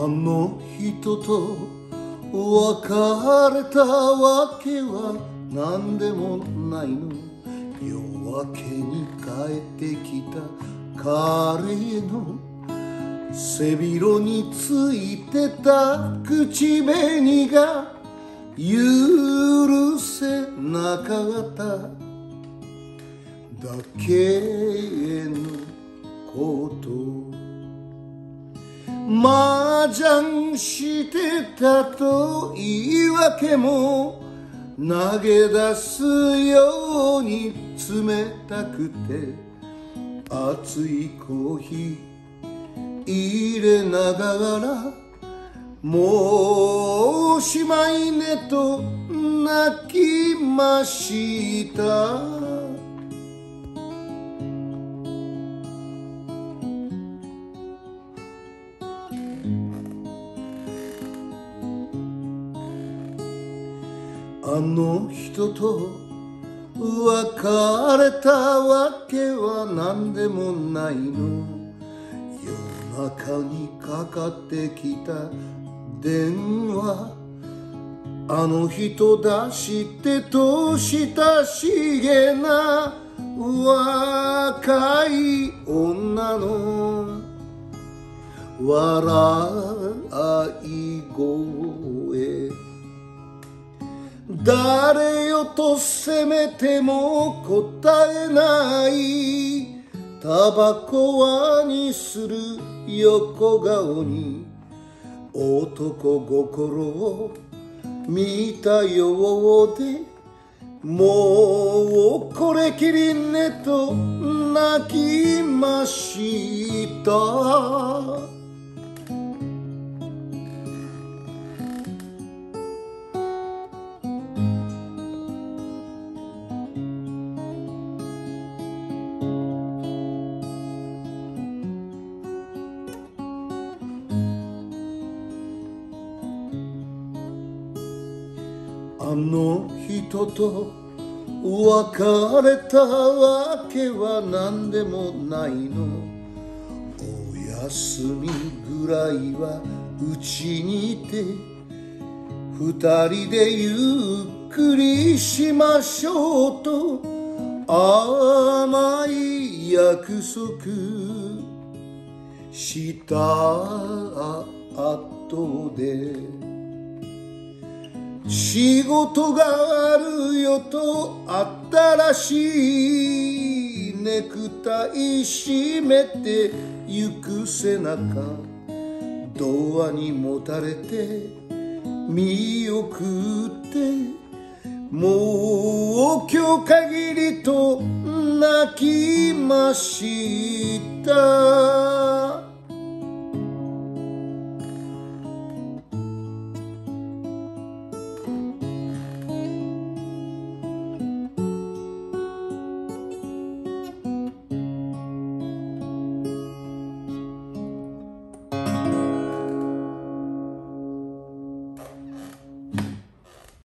あの人と別れたわけは何でもないの。夜明けに帰ってきた彼の背広についてた口紅が許せなかった。だけのこと。麻雀してたと言い訳も投げ出すように冷たくて熱いコーヒー入れながらもうおしまいねと泣きました。あの人と別れたわけは何でもないの。夜中にかかってきた電話。あの人出してと親しげな。若い女の。笑うと責めても答えない。タバコはにする横顔に。男心を見たようで。もうこれきりねと泣きました。あの人と別れたわけは何でもないの。お休みぐらいはうちにいて二人でゆっくりしましょうと甘い約束した後で。仕事があるよとあったらしいネクタイ締めて行く背中。ドアにもたれて見送ってもう今日限りと泣きました。